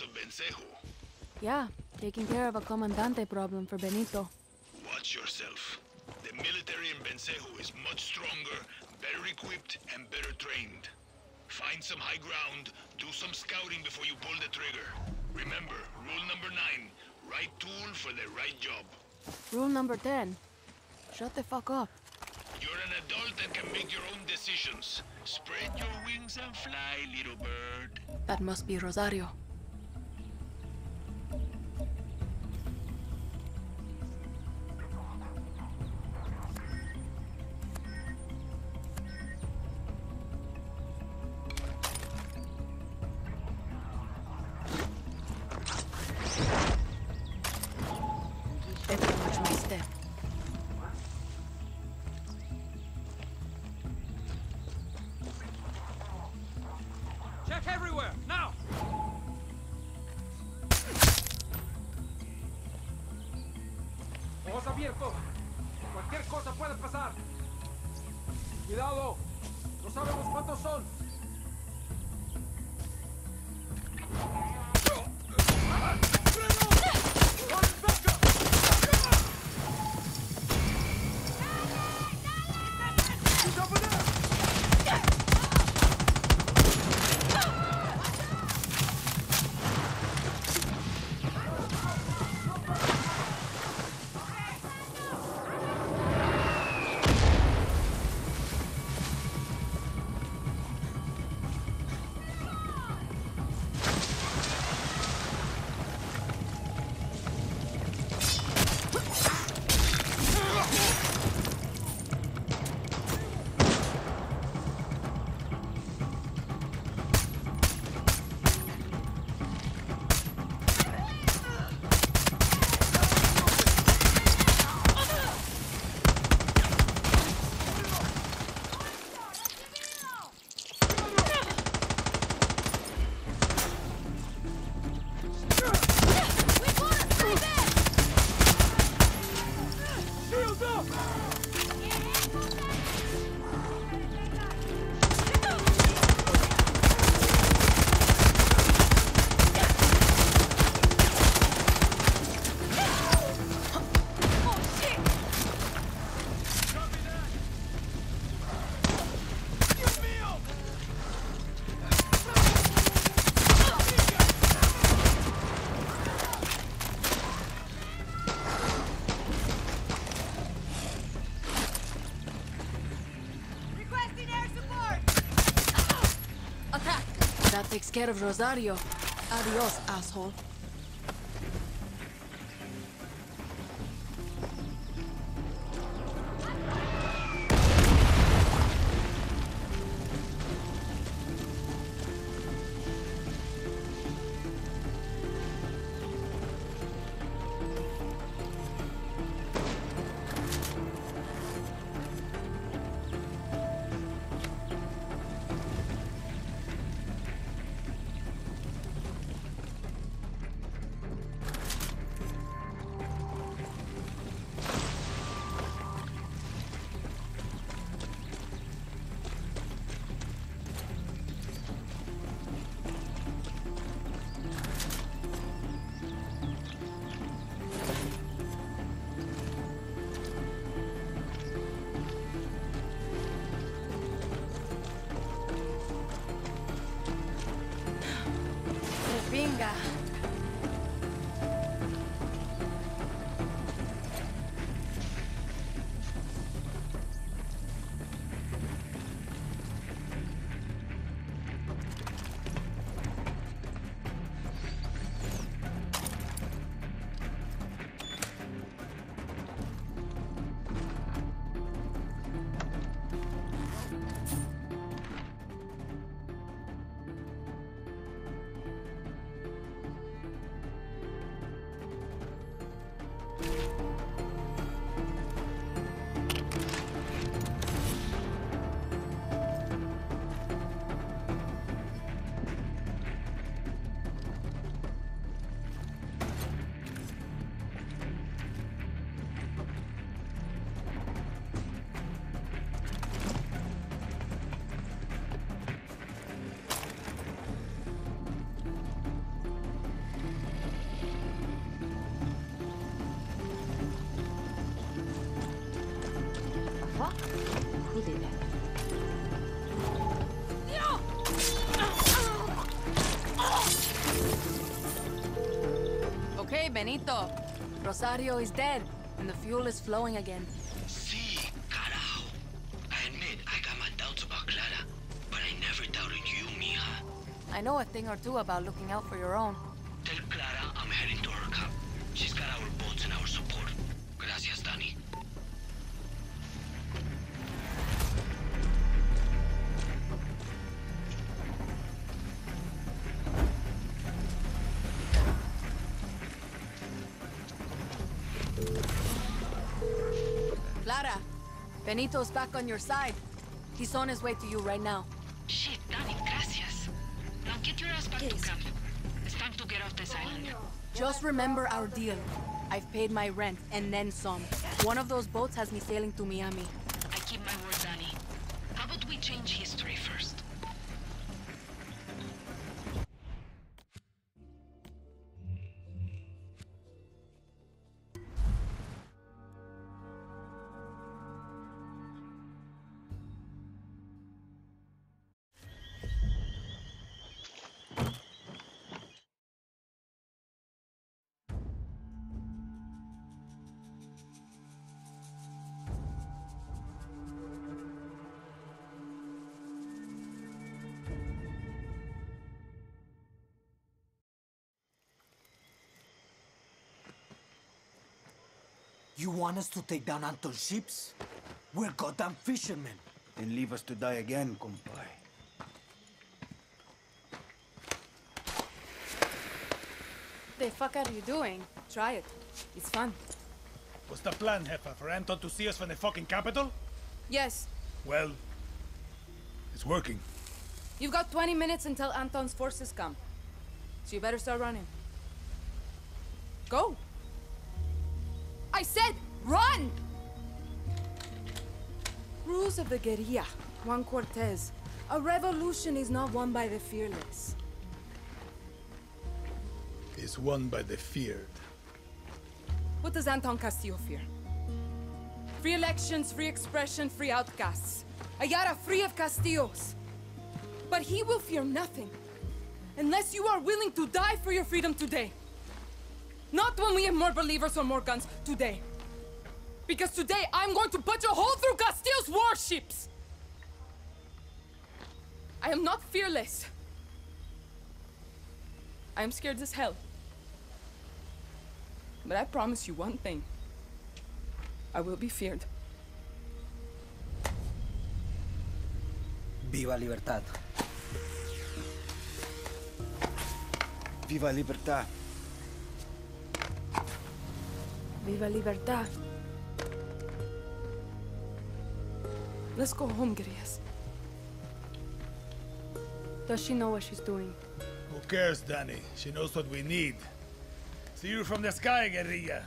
of. Yeah, taking care of a comandante problem for Benito. Watch yourself. The military in Bencejo is much stronger, better equipped, and better trained. Find some high ground, do some scouting before you pull the trigger. Remember, rule number nine, right tool for the right job. Rule number 10. Shut the fuck up. You're an adult and can make your own decisions. Spread your wings and fly, little bird. That must be Rosario. Care of Rosario. Adios, asshole. Benito. Rosario is dead, and the fuel is flowing again. See, carajo. I admit I got my doubts about Clara, but I never doubted you, mija. I know a thing or two about looking out for your own. Benito's back on your side. He's on his way to you right now. Shit, Dani, gracias. Now get your ass back to camp. It's time to get off this island. Just remember our deal. I've paid my rent, and then some. One of those boats has me sailing to Miami. You want us to take down Anton's ships? We're goddamn fishermen. Then leave us to die again, compay. The fuck are you doing? Try it. It's fun. What's the plan, jefa? For Anton to see us from the fucking capital? Yes, Well, it's working. you've got 20 minutes until Anton's forces come. So you better start running. Go! I said, run! Rules of the guerrilla, Juan Cortez. A revolution is not won by the fearless. It's won by the feared. What does Anton Castillo fear? Free elections, free expression, free outcasts. A Yara free of Castillos. But he will fear nothing. Unless you are willing to die for your freedom today. Not when we have more believers or more guns, today. Because today I'm going to punch a hole through Castillo's warships! I am not fearless. I am scared as hell. But I promise you one thing. I will be feared. Viva Libertad. Viva Libertad. Viva Libertad. Let's go home, Grias. Does she know what she's doing? Who cares, Dani? She knows what we need. See you from the sky, guerrilla.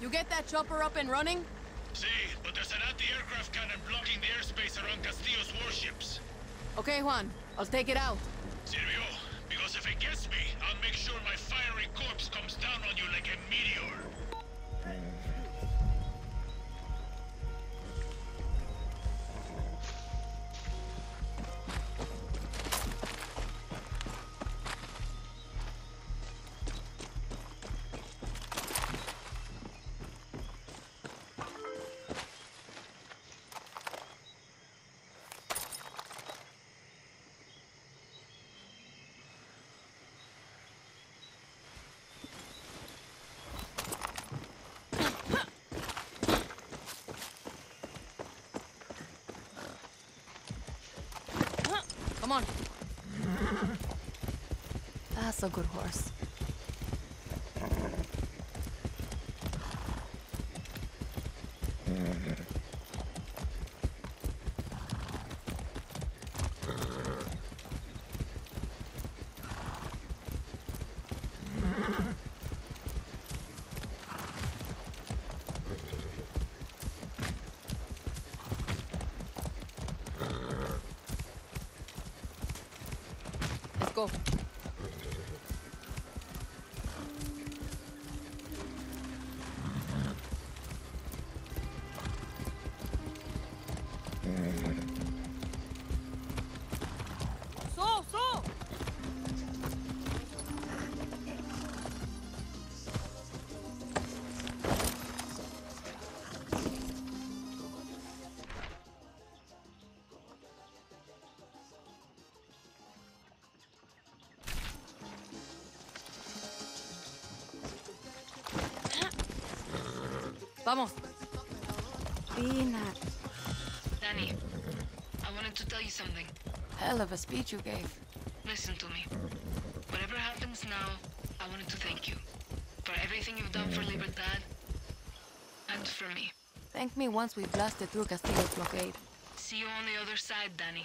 You get that chopper up and running? See, but there's an anti-aircraft cannon blocking the airspace around Castillo's warships. Okay, Juan. I'll take it out. Silvio, because if it gets me, I'll make sure my fiery corpse comes down on you like a meteor. Good horse. Vamos. Peanut. Dani, I wanted to tell you something. Hell of a speech you gave. Listen to me. Whatever happens now, I wanted to thank you. For everything you've done for Libertad. And for me. Thank me once we blasted through Castillo's blockade. See you on the other side, Dani.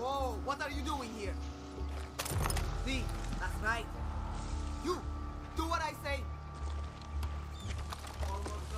Whoa! What are you doing here? See, that's right. You, do what I say. Almost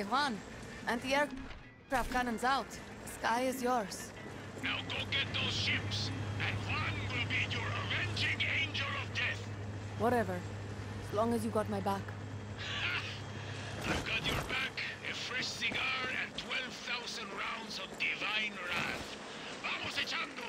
Officer. Hey, Juan. Anti-aircraft cannons out. The sky is yours. Now go get those ships, and Juan will be your avenging angel of death. Whatever. As long as you got my back. I've got your back, a fresh cigar, and 12,000 rounds of divine wrath. Vamos echando!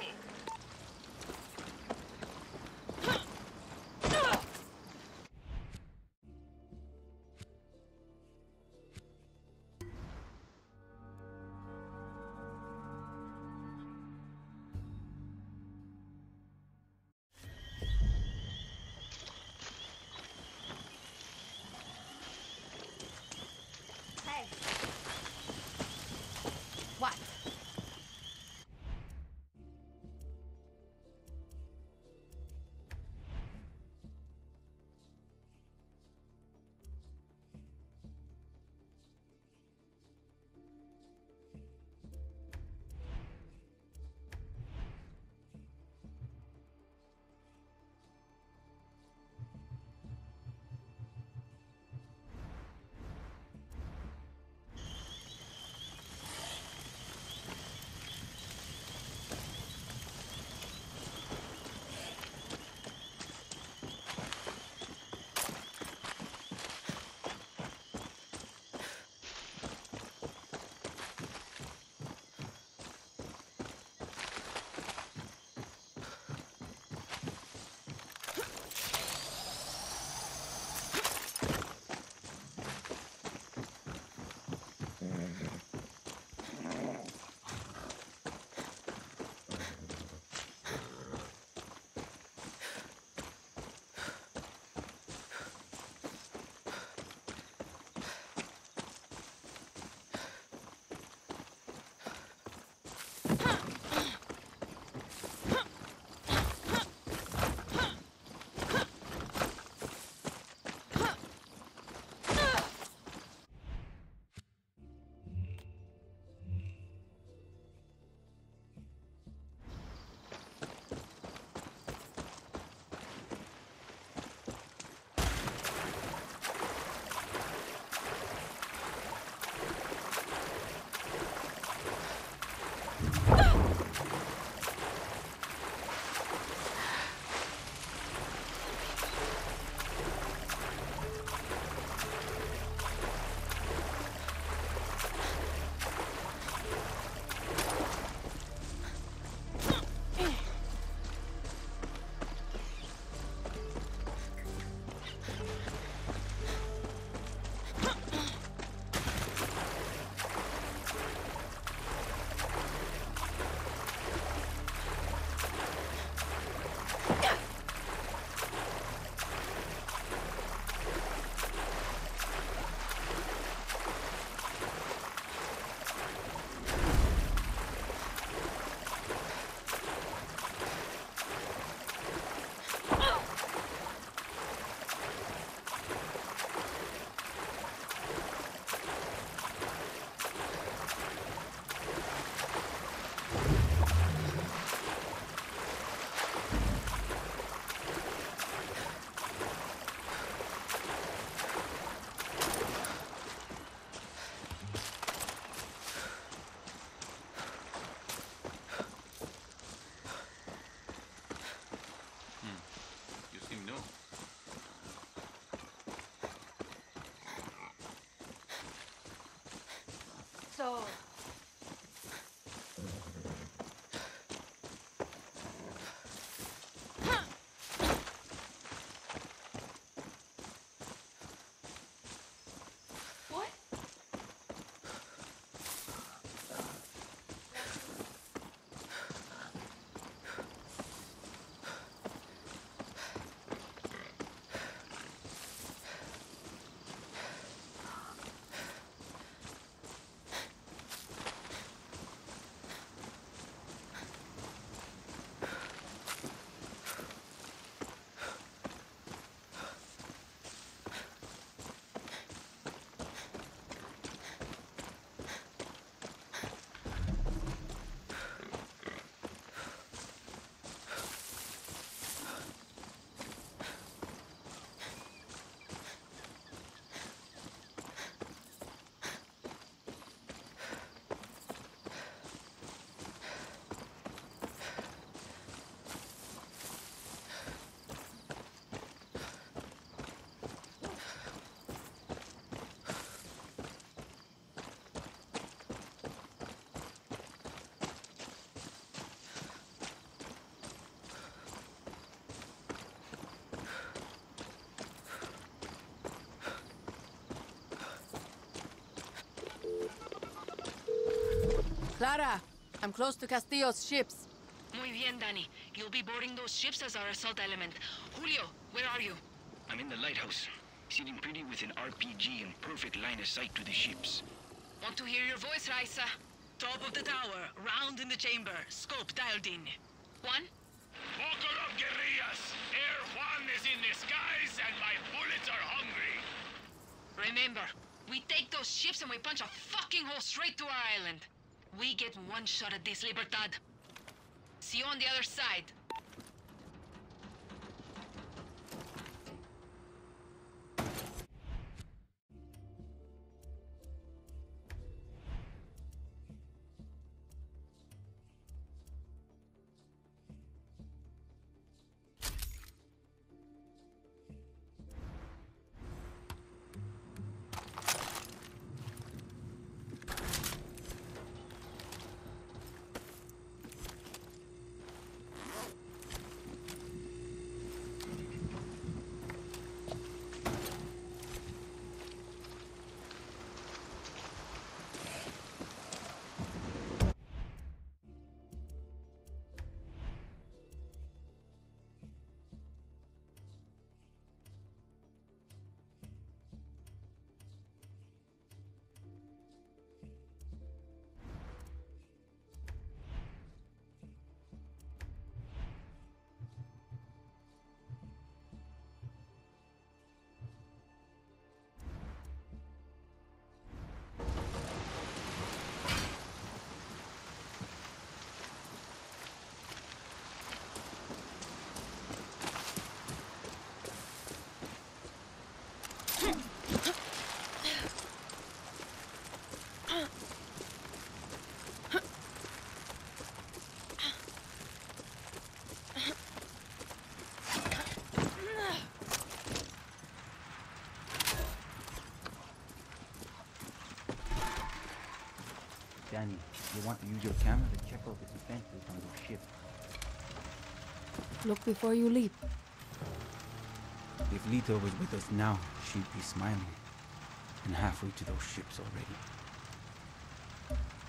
Clara, I'm close to Castillo's ships. Muy bien, Dani. You'll be boarding those ships as our assault element. Julio, where are you? I'm in the lighthouse, sitting pretty with an RPG and perfect line of sight to the ships. Want to hear your voice, Raisa? Top of the tower, round in the chamber, scope dialed in. Juan? Buckle up, guerrillas! Air Juan is in the skies and my bullets are hungry! Remember, we take those ships and we punch a fucking hole straight to our island. We get one shot at this, Libertad. See you on the other side. Dani, you want to use your camera to check out the defenses on those ships. Look before you leap. If Lita was with us now, she'd be smiling. And halfway to those ships already.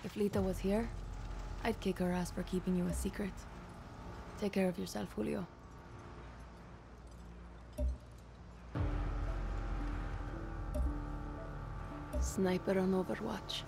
If Lita was here, I'd kick her ass for keeping you a secret. Take care of yourself, Julio. Sniper on Overwatch.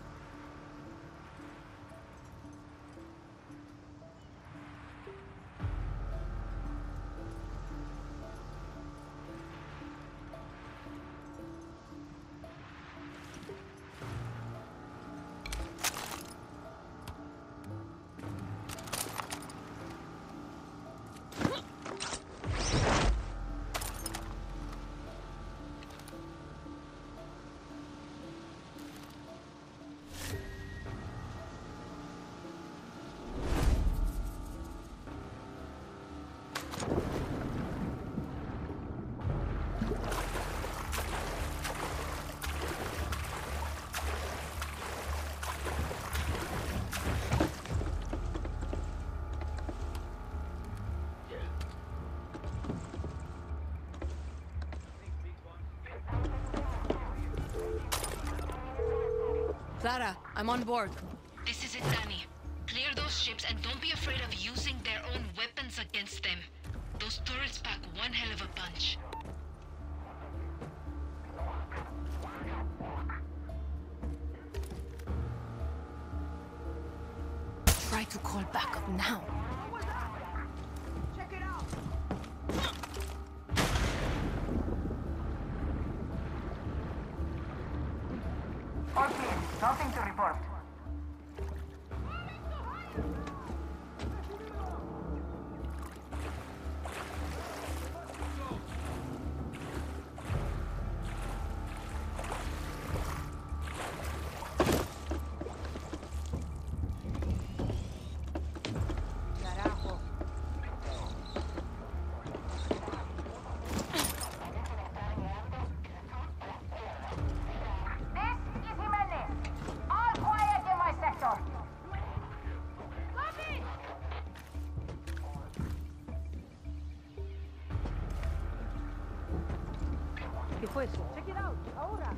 I'm on board. This is it, Dani. Clear those ships and don't be afraid of using their own weapons against them. Those turrets pack one hell of a punch. ¿Qué fue eso? Check it out. Ahora.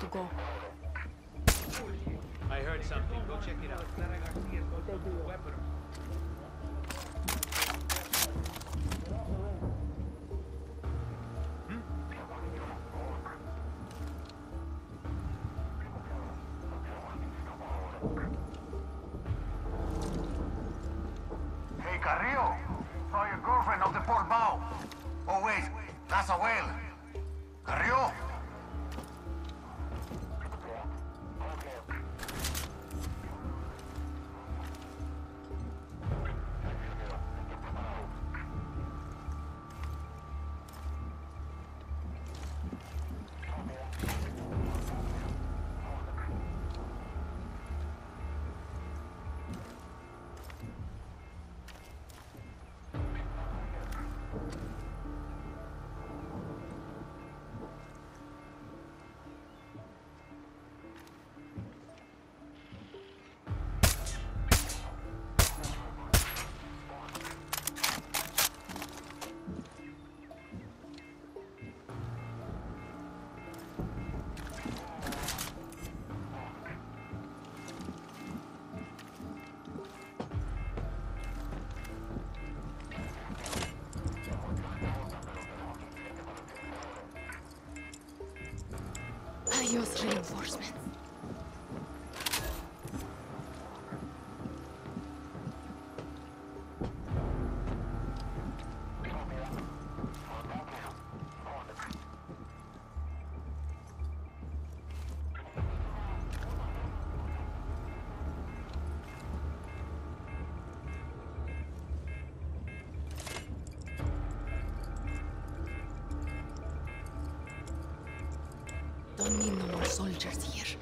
I heard something. Go check it out. use reinforcement. soldiers here.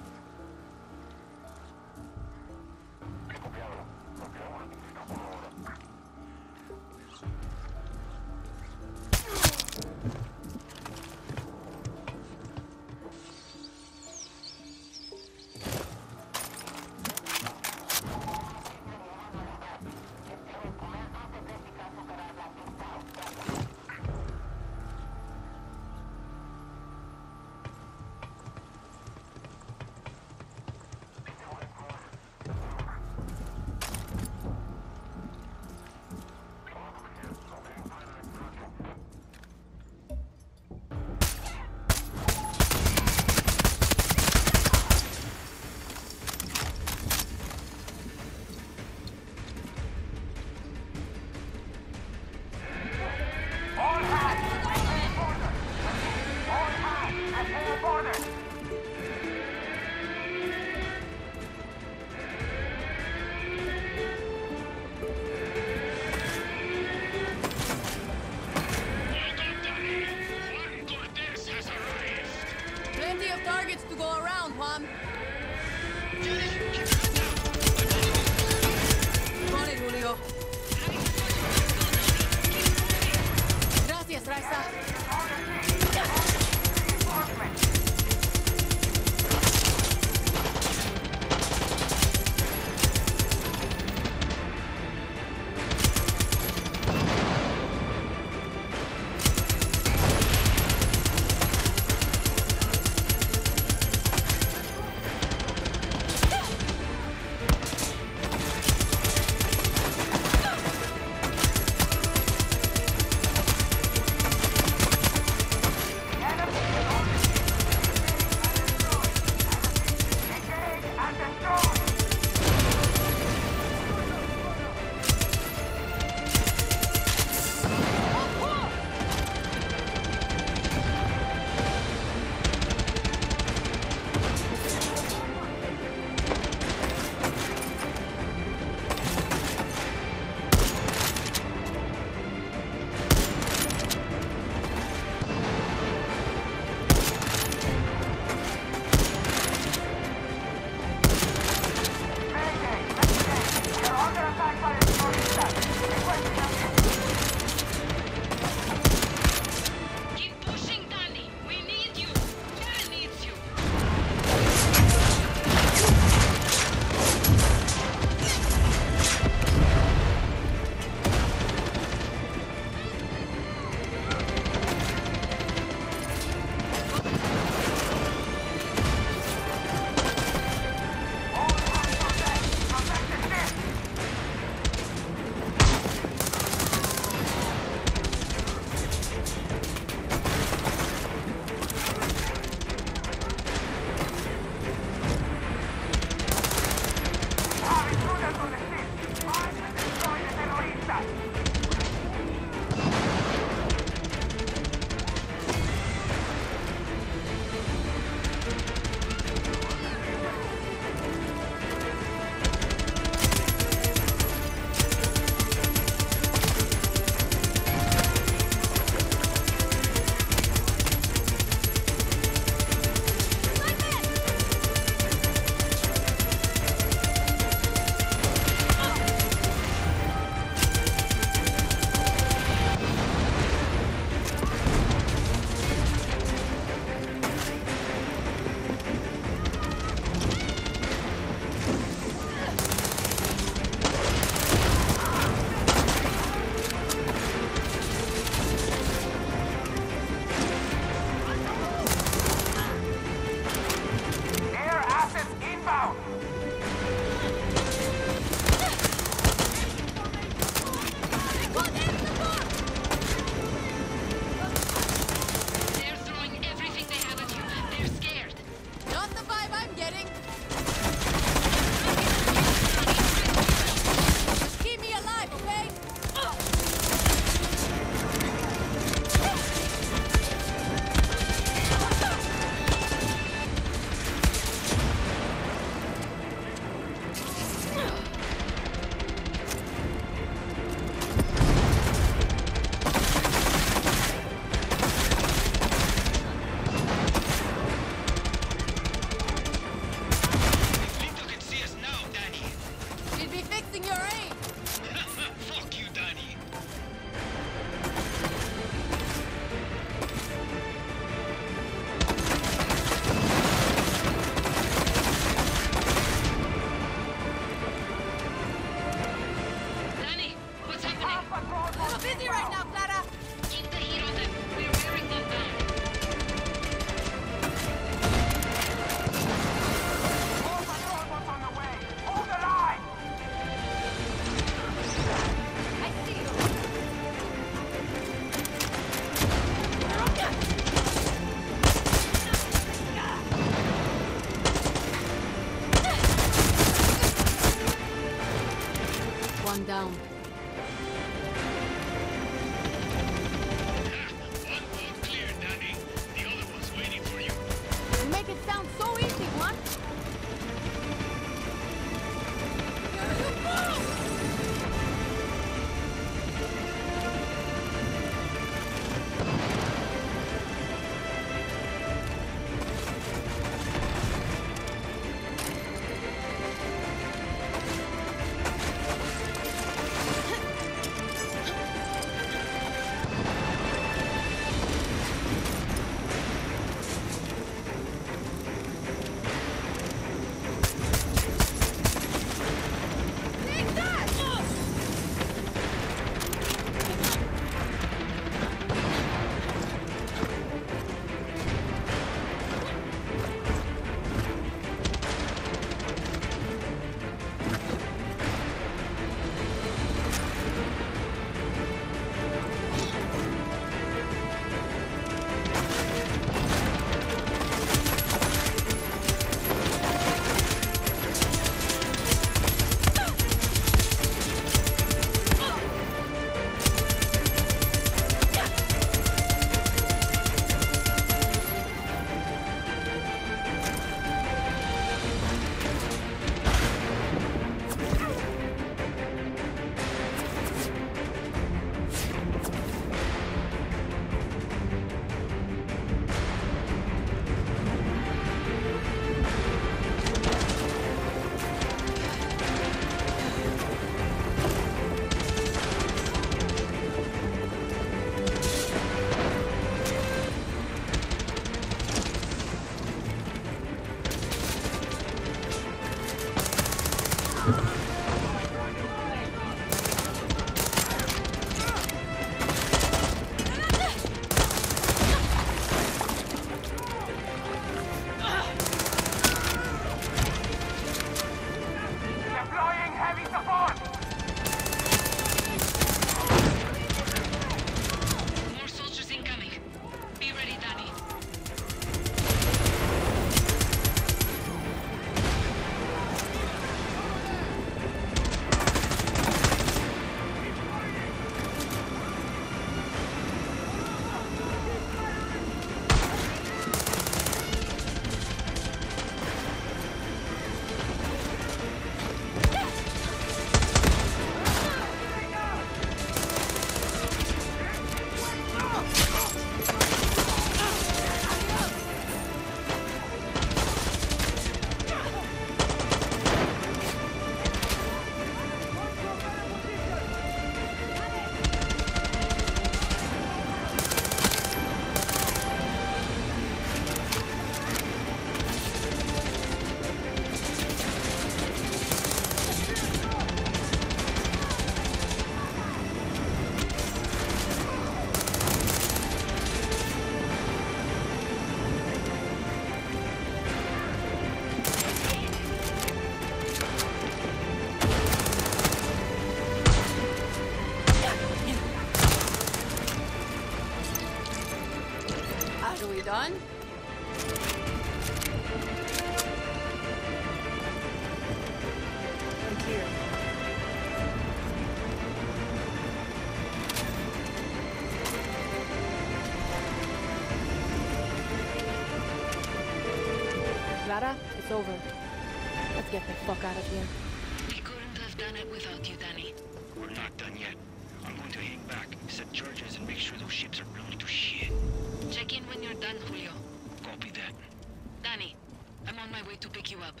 To pick you up.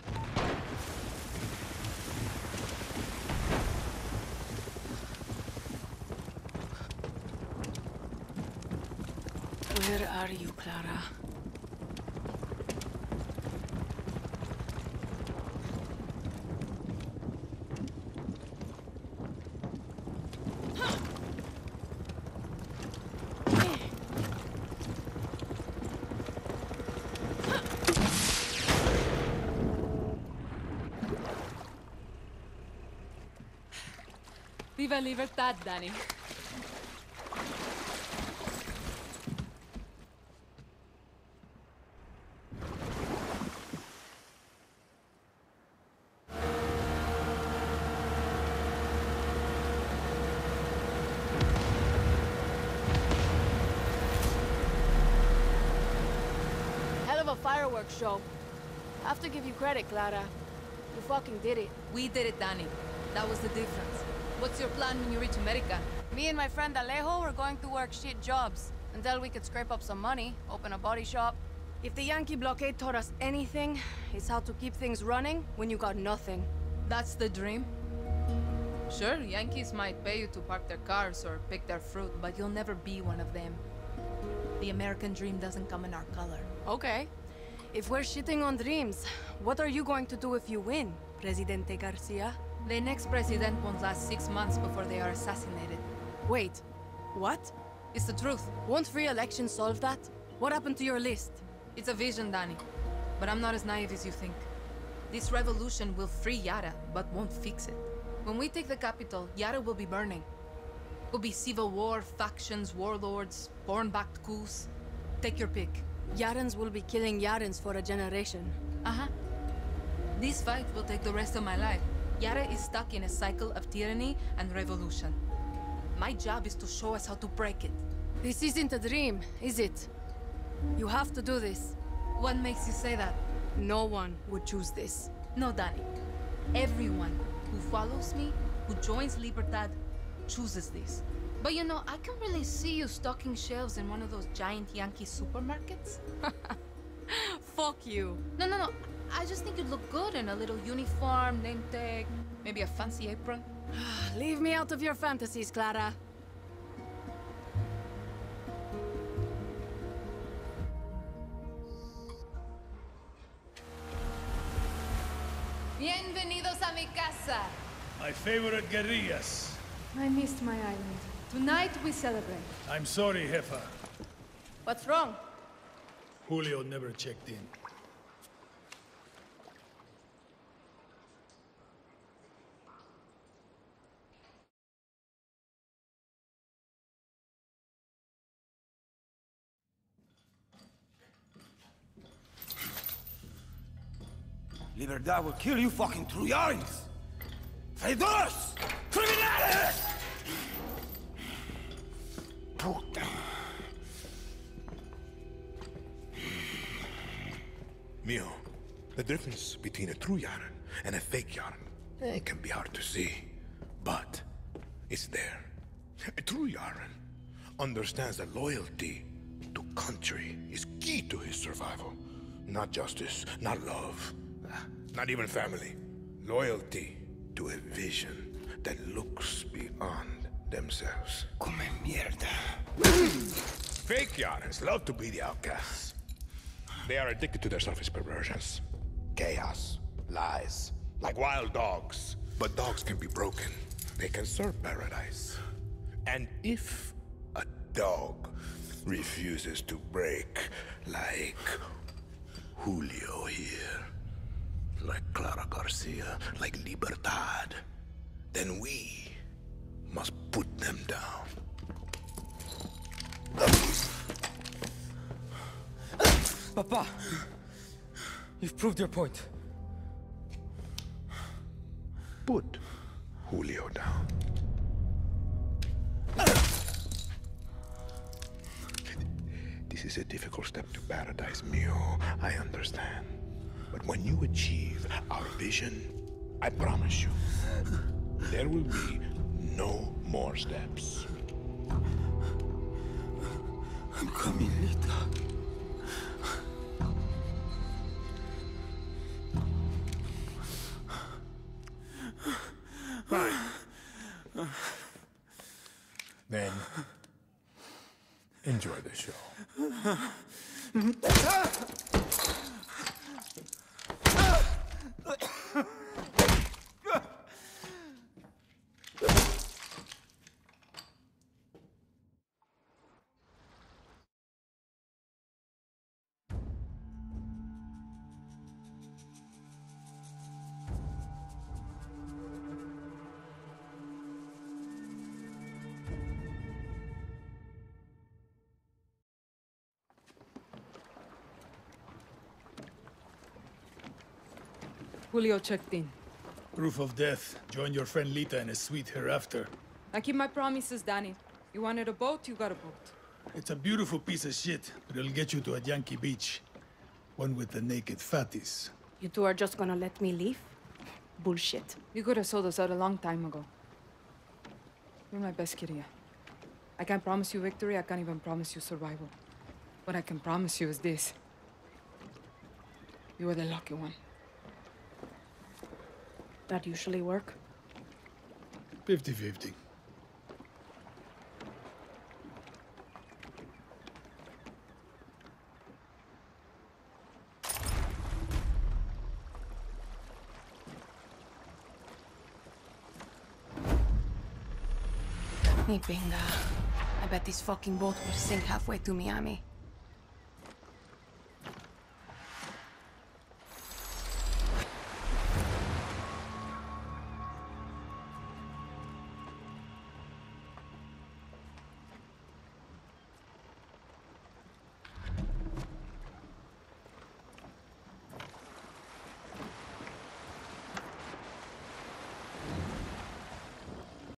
Where are you, Clara? Viva Libertad, Dani. Hell of a fireworks show. Have to give you credit, Clara. You fucking did it. We did it, Dani. That was the difference. What's your plan when you reach America? Me and my friend Alejo were going to work shit jobs until we could scrape up some money, open a body shop. If the Yankee blockade taught us anything, it's how to keep things running when you got nothing. That's the dream? Sure, Yankees might pay you to park their cars or pick their fruit, but you'll never be one of them. The American dream doesn't come in our color. Okay. If we're shitting on dreams, what are you going to do if you win, Presidente Garcia? The next president won't last six months before they are assassinated. Wait, what? It's the truth. Won't free election solve that? What happened to your list? It's a vision, Dani. But I'm not as naive as you think. This revolution will free Yara, but won't fix it. When we take the capital, Yara will be burning. It will be civil war, factions, warlords, born-backed coups. Take your pick. Yarans will be killing Yarans for a generation. Uh-huh. This fight will take the rest of my life. Yara is stuck in a cycle of tyranny and revolution. My job is to show us how to break it. This isn't a dream, is it? You have to do this. What makes you say that? No one would choose this. No, Dani. Everyone who follows me, who joins Libertad, chooses this. But you know, I can really see you stocking shelves in one of those giant Yankee supermarkets. Fuck you. No, no, no. I just think you'd look good in a little uniform, name tag, uh, maybe a fancy apron. Leave me out of your fantasies, Clara. Bienvenidos a mi casa. My favorite guerrillas. I missed my island. Tonight we celebrate. I'm sorry, Jefa. What's wrong? Julio never checked in. Libertad will kill you fucking Trujans! Traidores! Criminales! Puta. Mio, the difference between a true Yaran and a fake Yaran it can be hard to see, but it's there. A true Yaran understands that loyalty to country is key to his survival. Not justice, not love, not even family. Loyalty to a vision that looks beyond themselves. Come mierda. Fake Yarans love to be the outcasts. They are addicted to their surface perversions. Chaos, lies, like wild dogs. But dogs can be broken. They can serve paradise. And if a dog refuses to break, like Julio here, like Clara Garcia, like Libertad, then we must put them down. Papa! You've proved your point. Put Julio down. This is a difficult step to paradise, Mio. I understand. But when you achieve our vision, I promise you, there will be no more steps. I'm coming, Lita. Fine. Then, enjoy the show. Julio checked in. Proof of death. Join your friend Lita in a sweet hereafter. I keep my promises, Dani. You wanted a boat, you got a boat. It's a beautiful piece of shit, but it'll get you to a Yankee beach. One with the naked fatties. You two are just gonna let me leave? Bullshit. You could have sold us out a long time ago. You're my best kid here. I can't promise you victory, I can't even promise you survival. What I can promise you is this. You are the lucky one. That usually work? 50-50. Ni pinga. I bet this fucking boat will sink halfway to Miami.